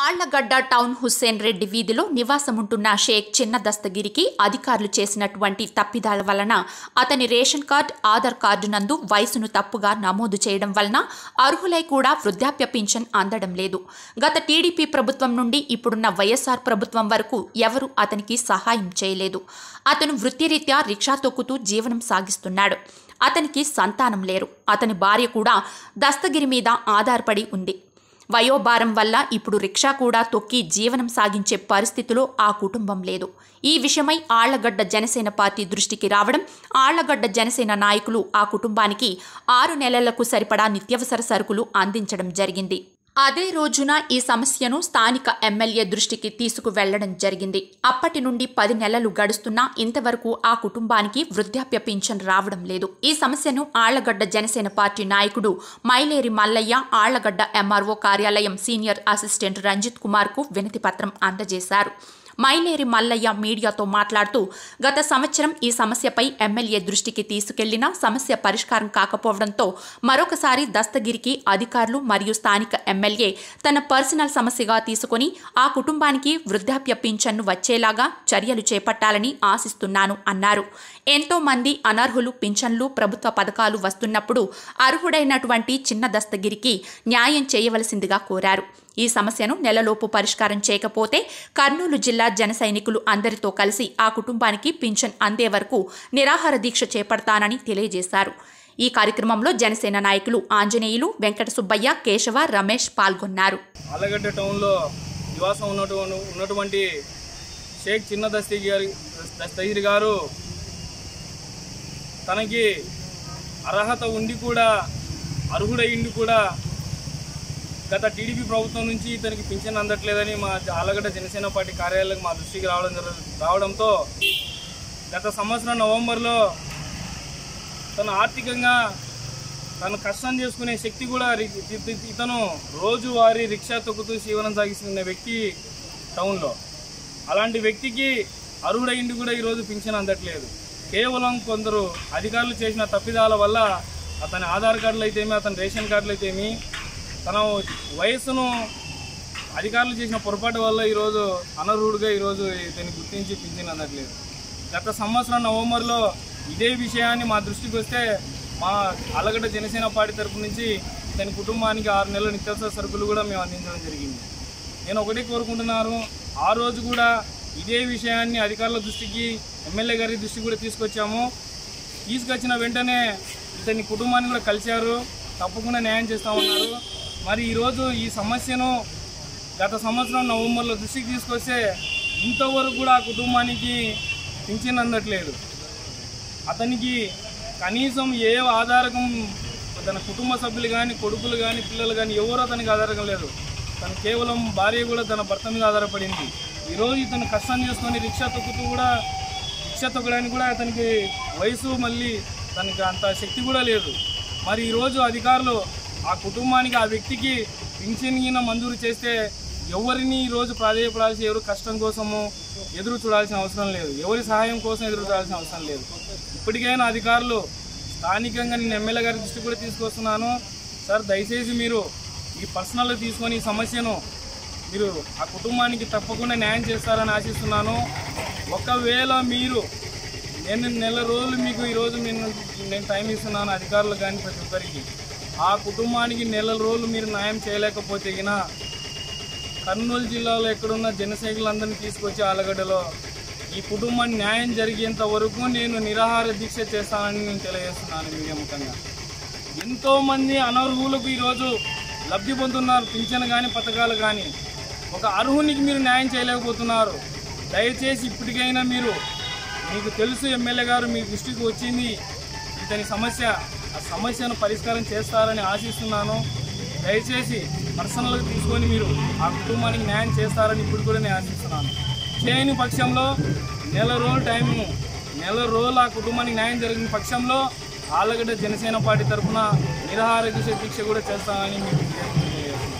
Allagadda town Hussain Reddy వీధిలో నివాసముంటున్న షేక్ చిన్న దస్తగిరికి అధికారులు చేసినటువంటి తప్పిదాల వలన అతని రేషన్ కార్డ్ ఆధార్ కార్డు నందు వయసును తప్పుగా నమోదు చేయడం వలన అర్హులై కూడా వృద్ధాప్య పింఛన్ అందడం లేదు. గత టీడీపీ ప్రభుత్వం నుండి ఇప్పుడున్న వైఎస్ఆర్ ప్రభుత్వం వరకు ఎవరు అతనికి సహాయం చేయలేదు. అతను వృత్తిరీత్యా రిక్షా తొక్కుతూ జీవనం సాగిస్తున్నాడు. అతనికి సంతానం లేరు. అతని భార్య కూడా దస్తగిరి మీద ఆధారపడి ఉంది. వయోభారం వల్ల ఇప్పుడు రిక్షా కూడా తొక్కి జీవనం సాగించే పరిస్థితిలో ఆ కుటుంబం లేదు. ఈ విషయమై ఆళ్ళగడ్డ జనసేన పార్టీ దృష్టికి రావడం ఆళ్ళగడ్డ జనసేన నాయకులు ఆ కుటుంబానికి ఆరు నెలలకు సరిపడా నిత్యవసర సరుకులు అందించడం జరిగింది. అదే రోజున ఈ సమస్యను స్థానిక ఎమ్మెల్యే దృష్టికి తీసుకువెళ్ళడం జరిగింది. అప్పటి నుండి పది నెలలు గడుస్తున్నా ఇంతవరకు ఆ కుటుంబానికి వృద్ధాప్య పింఛన్ రావడం లేదు. ఈ సమస్యను ఆళ్ళగడ్డ జనసేన పార్టీ నాయకుడు మైలేరి మల్లయ్య ఆళ్ళగడ్డ ఎంఆర్ఓ కార్యాలయం సీనియర్ అసిస్టెంట్ రంజిత్ కుమార్కు వినతి పత్రం అందజేశారు. మైలేరి మల్లయ్య మీడియాతో మాట్లాడుతూ గత సంవత్సరం ఈ సమస్యపై ఎమ్మెల్యే దృష్టికి తీసుకెళ్ళినా సమస్య పరిష్కారం కాకపోవడంతో మరొకసారి దస్తగిరికి అధికారులు మరియు స్థానిక ఎమ్మెల్యే తన పర్సనల్ సమస్యగా తీసుకొని ఆ కుటుంబానికి వృద్ధాప్య పింఛన్ను వచ్చేలాగా చర్యలు చేపట్టాలని ఆశిస్తున్నాను అన్నారు. ఎంతో మంది అనర్హులు పింఛన్లు ప్రభుత్వ పథకాలు వస్తున్నప్పుడు అర్హుడైనటువంటి చిన్న దస్తగిరికి న్యాయం చేయవలసిందిగా కోరారు. ఈ సమస్యను నెలలోపు పరిష్కారం చేయకపోతే కర్నూలు జిల్లా జన సైనికులు అందరితో కలిసి ఆ కుటుంబానికి పింఛన్ అందే వరకు నిరాహార దీక్ష చేపడతానని తెలియజేశారు. ఈ కార్యక్రమంలో జనసేన నాయకులు ఆంజనేయులు వెంకట సుబ్బయ్య కేశవ రమేష్ పాల్గొన్నారు. ఆలగడ్డ టౌన్లో నివాసం ఉన్నటువంటి ఉన్నటువంటి షేక్ చిన్న దస్తీ గారి దస్తగిరి గారు తనకి అర్హత ఉండి కూడా అర్హుడయ్యిండి కూడా గత టీడీపీ ప్రభుత్వం నుంచి ఇతనికి పింఛన్ అందట్లేదని మా ఆలగడ్డ జనసేన పార్టీ కార్యాలయం మా దృష్టికి రావడం రావడంతో గత సంవత్సరం నవంబర్లో తను ఆర్థికంగా తను కష్టం చేసుకునే శక్తి కూడా ఇతను రోజువారీ రిక్షా తొక్కుతూ జీవనం సాగిస్తున్న వ్యక్తి టౌన్లో. అలాంటి వ్యక్తికి అర్హుడైండి కూడా ఈరోజు పింఛన్ అందట్లేదు. కేవలం కొందరు అధికారులు చేసిన తప్పిదాల వల్ల అతని ఆధార్ కార్డులు అయితేమి అతని రేషన్ కార్డులు అయితేమి తన వయస్సును అధికారులు చేసిన పొరపాటు వల్ల ఈరోజు అనర్హుడిగా ఈరోజు ఇతన్ని గుర్తించి పింఛన్ అందట్లేదు. గత సంవత్సరం నవంబర్లో ఇదే విషయాన్ని మా దృష్టికి వస్తే మా అలగడ్డ జనసేన పార్టీ తరపు నుంచి ఇతని కుటుంబానికి ఆరు నెలల నిత్యావసర సరుకులు కూడా మేము అందించడం జరిగింది. నేను ఒకటే కోరుకుంటున్నాను ఆ రోజు కూడా ఇదే విషయాన్ని అధికారుల దృష్టికి ఎమ్మెల్యే గారి దృష్టికి కూడా తీసుకొచ్చాము. తీసుకొచ్చిన వెంటనే ఇతని కుటుంబాన్ని కూడా కలిశారు. తప్పకుండా న్యాయం చేస్తామన్నారు మరి ఈరోజు ఈ సమస్యను గత సంవత్సరం నవంబర్లో దృష్టికి తీసుకొస్తే ఇంతవరకు కూడా ఆ కుటుంబానికి పింఛన్ అందట్లేదు. అతనికి కనీసం ఏ ఆధారకం తన కుటుంబ సభ్యులు కానీ కొడుకులు కానీ పిల్లలు కానీ ఎవరు అతనికి ఆధారకం లేదు. తను కేవలం భార్య కూడా తన భర్త మీద ఆధారపడింది. ఈరోజు ఇతను కష్టం చేసుకొని రిక్షా తొక్కుతూ కూడా రిక్షా తొక్కడానికి కూడా అతనికి వయసు మళ్ళీ తనకి అంత శక్తి కూడా లేదు. మరి ఈరోజు అధికారులు ఆ కుటుంబానికి ఆ వ్యక్తికి పింఛన్ గిన మంజూరు చేస్తే ఎవరిని ఈరోజు ప్రాధాయపడాల్సి ఎవరు కష్టం కోసము ఎదురు చూడాల్సిన అవసరం లేదు. ఎవరి సహాయం కోసం ఎదురు చూడాల్సిన అవసరం లేదు. ఇప్పటికైనా అధికారులు స్థానికంగా నేను ఎమ్మెల్యే గారి దృష్టి కూడా తీసుకొస్తున్నాను. సార్ దయచేసి మీరు ఈ పర్సనల్ తీసుకొని ఈ సమస్యను మీరు ఆ కుటుంబానికి తప్పకుండా న్యాయం చేస్తారని ఆశిస్తున్నాను. ఒకవేళ మీరు నేను నెల రోజులు మీకు ఈరోజు నేను నేను టైం ఇస్తున్నాను అధికారులు కానీ ప్రతి ఒక్కరికి. ఆ కుటుంబానికి నెల రోజులు మీరు న్యాయం చేయలేకపోతే గిన కర్నూలు జిల్లాలో ఎక్కడున్న జనసైకులందరినీ తీసుకొచ్చి ఆలగడ్డలో ఈ కుటుంబాన్ని న్యాయం జరిగేంత వరకు నేను నిరాహార దీక్ష చేస్తానని నేను తెలియజేస్తున్నాను మీడియా ముఖంగా. ఎంతోమంది అనర్హులకు ఈరోజు లబ్ధి పొందుతున్నారు పింఛను కానీ పథకాలు కానీ ఒక అర్హునికి మీరు న్యాయం చేయలేకపోతున్నారు. దయచేసి ఇప్పటికైనా మీరు మీకు తెలుసు ఎమ్మెల్యే గారు మీ దృష్టికి వచ్చింది ఇతని సమస్య. ఆ సమస్యను పరిష్కారం చేస్తారని ఆశిస్తున్నాను. దయచేసి పర్సనల్గా తీసుకొని మీరు ఆ కుటుంబానికి న్యాయం చేస్తారని ఇప్పుడు కూడా నేను ఆశిస్తున్నాను. చేయని పక్షంలో నెల రోజులు టైము నెల రోజులు ఆ కుటుంబానికి న్యాయం జరిగిన పక్షంలో ఆలగడ్డ జనసేన పార్టీ తరఫున నిరాహార దీక్ష దీక్ష కూడా చేస్తానని మీకు